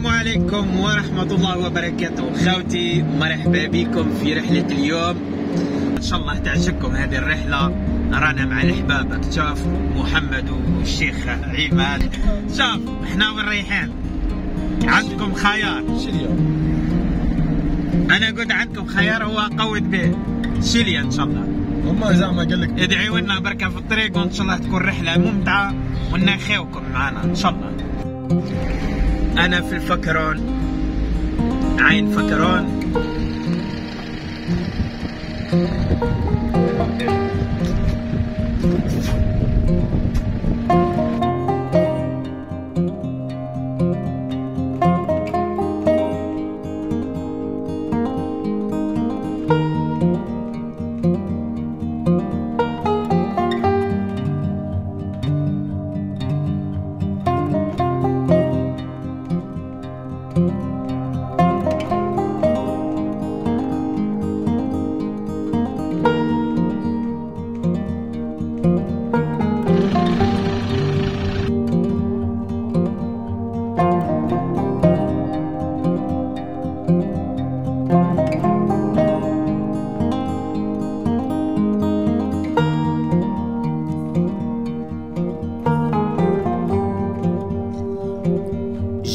السلام عليكم ورحمة الله وبركاته. خوتي مرحبا بكم في رحلة اليوم. إن شاء الله تعجبكم هذه الرحلة. رانا مع الأحباب. شوف محمد والشيخ عماد. شوف إحنا وين رايحين؟ عندكم خيار. أنا قلت عندكم خيار هو قود به شيليا إن شاء الله. والله زعما قال لك ادعيوا لنا بركة في الطريق وإن شاء الله تكون رحلة ممتعة ونخيوكم معنا. إن شاء الله. أنا في الفكرون عين فكرون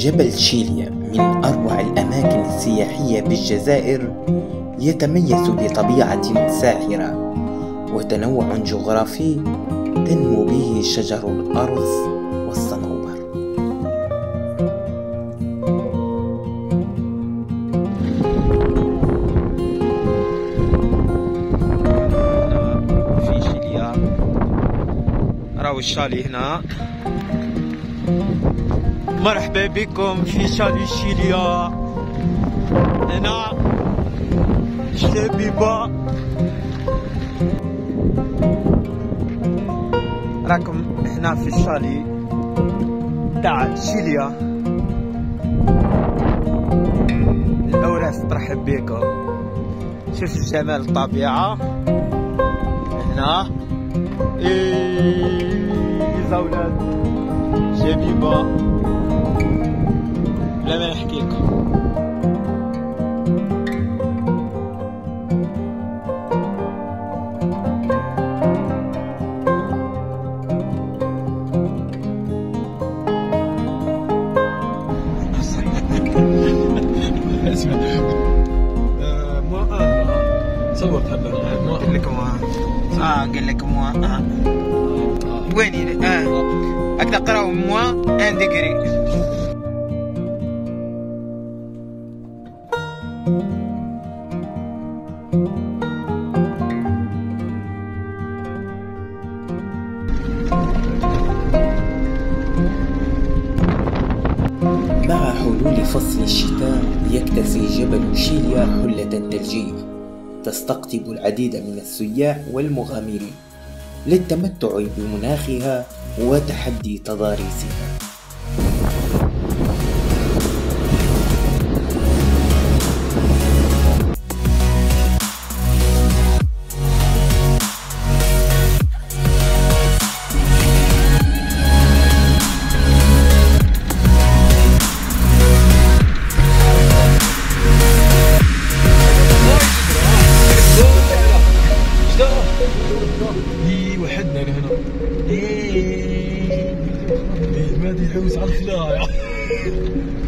جبل شيليا من أروع الأماكن السياحية بالجزائر يتميز بطبيعة ساحرة وتنوع جغرافي تنمو به شجر الأرز والصنوبر. في شيليا. راهو الشالي هنا. مرحبا بكم في شالي شيليا هنا شلبيبة راكم هنا في الشالي تاع شيليا الأوراس ترحب بكم شوفوا جمال الطبيعة. هنا إيه زولات شبيبة. لا ما نحكي هلا مو قلت لكم وين آه. أقدر اقراو موا ان ديجري مع حلول فصل الشتاء يكتسي جبل شيليا حلة ثلجية تستقطب العديد من السياح والمغامرين للتمتع بمناخها وتحدي تضاريسها.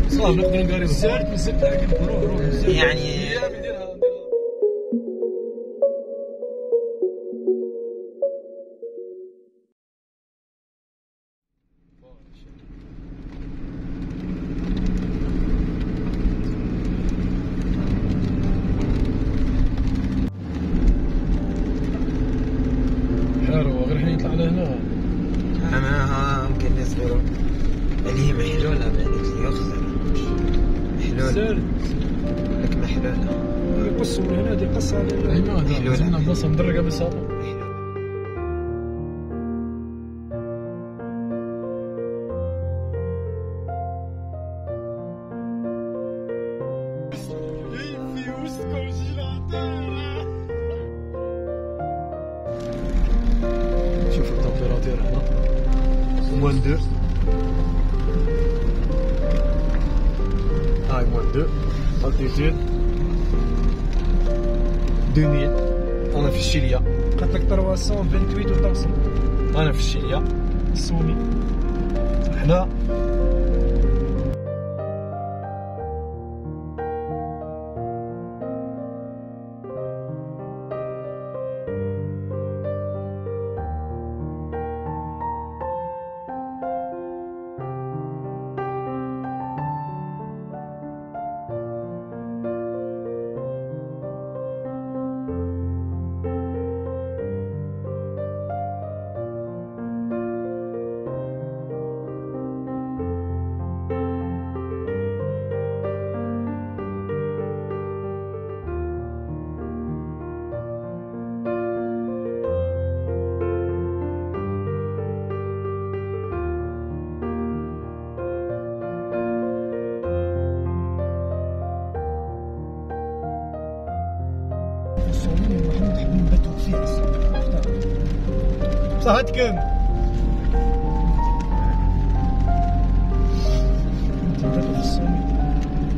صار نقدر نقارب سرت من سرت روح روح يعني غير حين يطلع لهنا. أنا ممكن نصبروا اللي هي يخزر سرت لك محلولة يقصوا من هنا دي قصة هنا. هنا. بصة مدرقة بالصابون محلولة في وسط كونجيلاتور شوف ال température هنا moins deux. 2 altitude. 2000 أنا في الشيليا قالت لك 328 و أنا في الشيليا ال sommet حنا صحتكم.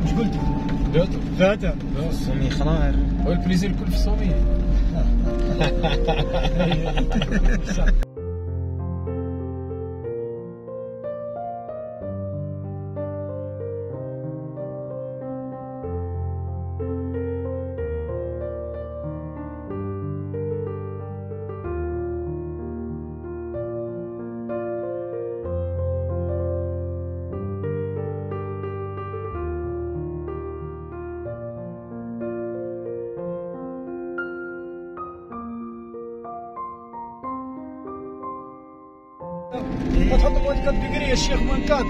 مش قلت. باتو فاتة الصومي خناير هو البليزير الكل في الصومية ما تحط مواد كات بقري يا شيخ مواد كات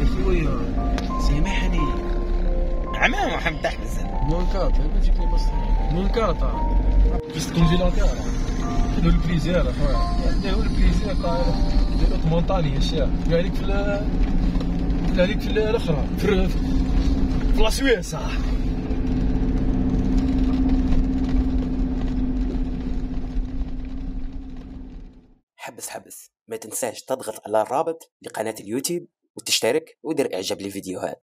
يا خويا سامحني عمام محمد احمد مونكات ما تجيك لي مصر مونكات بس كونجيلاتور هذا البليزير اخويا هو البليزير تاع ديال مونطاني يا شيخ قال لك في لك في الاخرى في في لا سويسا حبس حبس. ما تنساش تضغط على الرابط لقناة اليوتيوب وتشترك ودير إعجاب للفيديوهات.